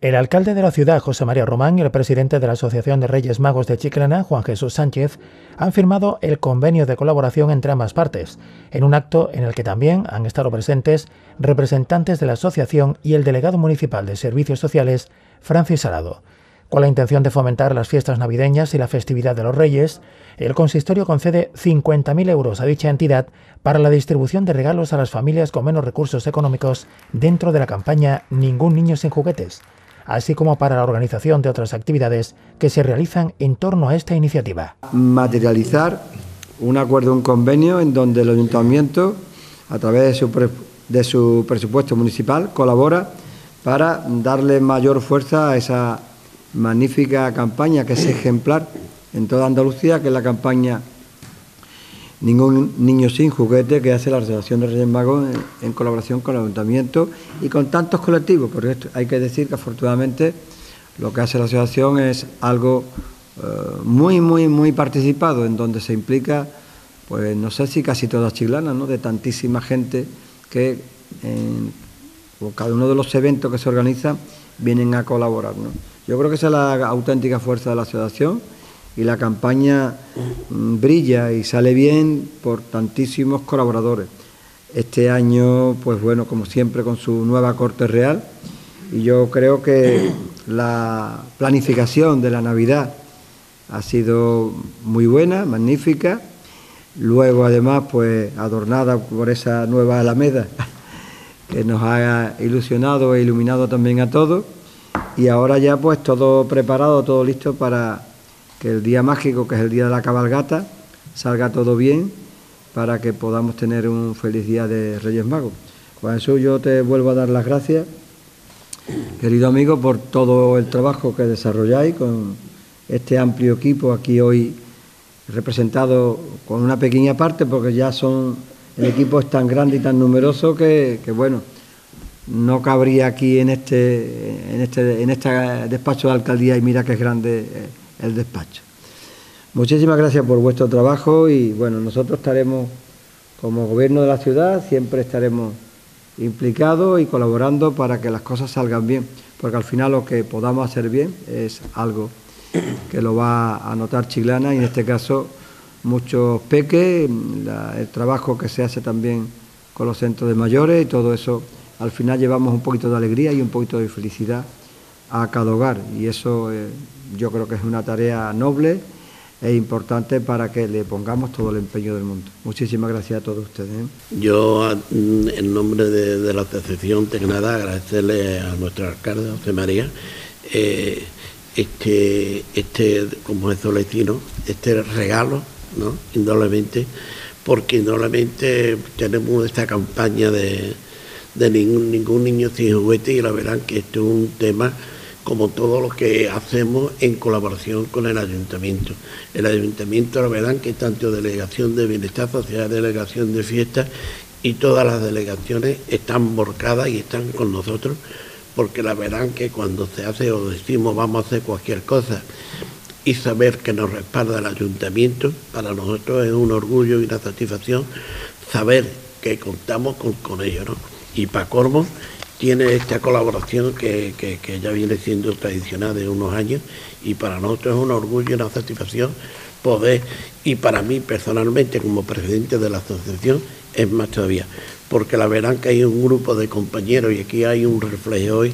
El alcalde de la ciudad, José María Román, y el presidente de la Asociación de Reyes Magos de Chiclana, Juan Jesús Sánchez, han firmado el convenio de colaboración entre ambas partes, en un acto en el que también han estado presentes representantes de la asociación y el delegado municipal de Servicios Sociales, Francis Salado. Con la intención de fomentar las fiestas navideñas y la festividad de los Reyes, el consistorio concede 50.000 euros a dicha entidad para la distribución de regalos a las familias con menos recursos económicos dentro de la campaña Ningún niño sin juguetes así como para la organización de otras actividades que se realizan en torno a esta iniciativa. Materializar un acuerdo, un convenio en donde el ayuntamiento, a través de su, presupuesto municipal, colabora para darle mayor fuerza a esa magnífica campaña que es ejemplar en toda Andalucía, que es la campaña Ningún niño sin juguete que hace la Asociación de Reyes Magos en, colaboración con el Ayuntamiento y con tantos colectivos, porque hay que decir que afortunadamente lo que hace la asociación es algo eh, muy, muy, muy participado, en donde se implica, pues no sé si casi todas chiclanas, ¿no? de tantísima gente que en cada uno de los eventos que se organizan vienen a colaborar. Yo creo que esa es la auténtica fuerza de la asociación y la campaña mm, brilla y sale bien por tantísimos colaboradores. Este año, pues bueno, como siempre, con su nueva Corte Real, y yo creo que la planificación de la Navidad ha sido muy buena, magnífica. Luego, además, pues adornada por esa nueva Alameda que nos ha ilusionado e iluminado también a todos. Y ahora ya, pues todo preparado, todo listo para que el día mágico, que es el día de la cabalgata, salga todo bien para que podamos tener un feliz día de Reyes Magos. Juan eso yo te vuelvo a dar las gracias, querido amigo, por todo el trabajo que desarrolláis con este amplio equipo aquí hoy representado con una pequeña parte, porque ya son, el equipo es tan grande y tan numeroso que, bueno, no cabría aquí en este, en este, en este despacho de alcaldía y mira que es grande eh, el despacho. Muchísimas gracias por vuestro trabajo y bueno, nosotros estaremos como gobierno de la ciudad, siempre estaremos implicados y colaborando para que las cosas salgan bien, porque al final lo que podamos hacer bien es algo que lo va a notar Chilana y en este caso muchos peques, el trabajo que se hace también con los centros de mayores y todo eso, al final llevamos un poquito de alegría y un poquito de felicidad a cada hogar y eso eh, yo creo que es una tarea noble e importante para que le pongamos todo el empeño del mundo. Muchísimas gracias a todos ustedes. ¿eh? Yo, mm, en nombre de, la asociación, tengo nada agradecerle a nuestro alcalde, José María, eh, este, este, como es solecino, este regalo, ¿no? Indudablemente, porque indudablemente tenemos esta campaña de, de ningún, ningún niño sin juguete y la verán que esto es un tema como todo lo que hacemos en colaboración con el ayuntamiento. El ayuntamiento, la verdad, que tanto delegación de bienestar social, delegación de fiestas y todas las delegaciones están borcadas y están con nosotros, porque la verdad que cuando se hace o decimos vamos a hacer cualquier cosa y saber que nos respalda el ayuntamiento, para nosotros es un orgullo y una satisfacción saber que contamos con, ellos. ¿no? Y para Cormos tiene esta colaboración que, ya viene siendo tradicional de unos años y para nosotros es un orgullo y una satisfacción poder, y para mí personalmente como presidente de la asociación es más todavía, porque la verán que hay un grupo de compañeros y aquí hay un reflejo hoy,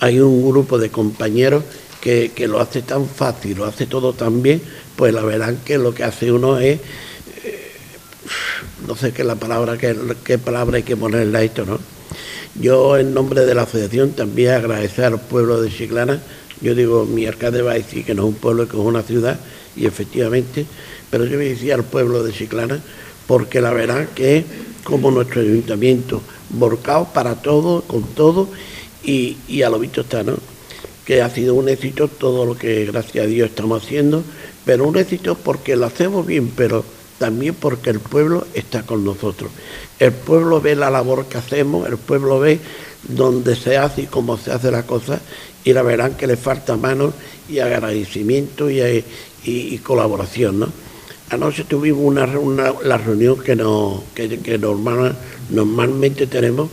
hay un grupo de compañeros que, lo hace tan fácil, lo hace todo tan bien, pues la verán que lo que hace uno es, eh, no sé qué la palabra, qué, qué palabra hay que ponerle a esto, ¿no? Yo, en nombre de la asociación, también agradecer al pueblo de Chiclana. Yo digo, mi alcalde va a decir que no es un pueblo, que es una ciudad, y efectivamente, pero yo voy a decir al pueblo de Chiclana, porque la verdad que es como nuestro ayuntamiento, borcado para todo, con todo, y, y a lo visto está, ¿no? Que ha sido un éxito todo lo que, gracias a Dios, estamos haciendo, pero un éxito porque lo hacemos bien, pero también porque el pueblo está con nosotros. El pueblo ve la labor que hacemos, el pueblo ve dónde se hace y cómo se hace la cosa y la verán que le falta mano y agradecimiento y, y, colaboración. ¿no? Anoche tuvimos una, la reunión que, no, que, normal, normalmente tenemos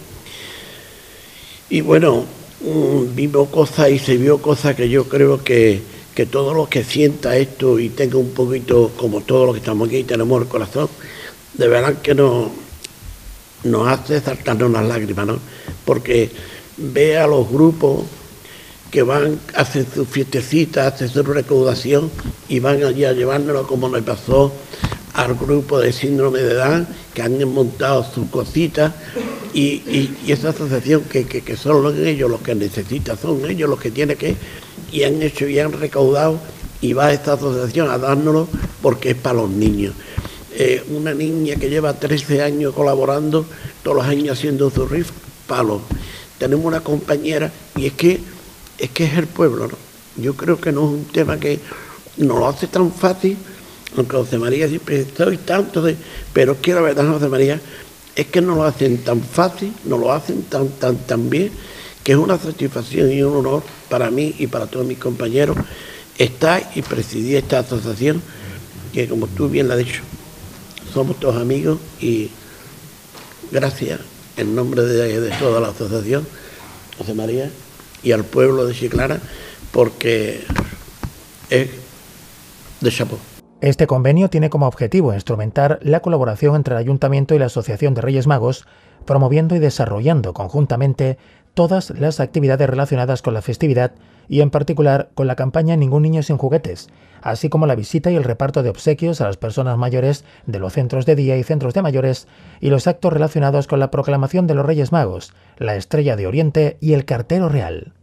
y bueno, mm, vimos cosas y se vio cosas que yo creo que, que todo lo que sienta esto y tenga un poquito, como todos los que estamos aquí, tenemos el corazón, de verdad que no, nos hace saltarnos las lágrimas, ¿no? Porque ve a los grupos que van, hacen sus fiestecitas, hacen su recaudación y van allí a llevárnoslo como le pasó al grupo de síndrome de edad que han montado sus cositas y, esa asociación que, que, son ellos los que necesitan, son ellos los que tienen que, y han hecho y han recaudado y va esta asociación a dárnoslo porque es para los niños. Eh, una niña que lleva 13 años colaborando, todos los años haciendo su riff, palo. Tenemos una compañera y es que es que es el pueblo, ¿no? Yo creo que no es un tema que no lo hace tan fácil, aunque José María siempre estoy tanto de, pero es que la verdad, José María, es que no lo hacen tan fácil, no lo hacen tan, tan, tan bien, que es una satisfacción y un honor para mí y para todos mis compañeros estar y presidir esta asociación, que como tú bien lo has dicho, somos todos amigos y gracias en nombre de, toda la asociación, José María, y al pueblo de Chiclana, porque es de chapó. Este convenio tiene como objetivo instrumentar la colaboración entre el Ayuntamiento y la Asociación de Reyes Magos, promoviendo y desarrollando conjuntamente todas las actividades relacionadas con la festividad y en particular con la campaña Ningún niño sin juguetes, así como la visita y el reparto de obsequios a las personas mayores de los centros de día y centros de mayores y los actos relacionados con la proclamación de los Reyes Magos, la Estrella de Oriente y el Cartero Real.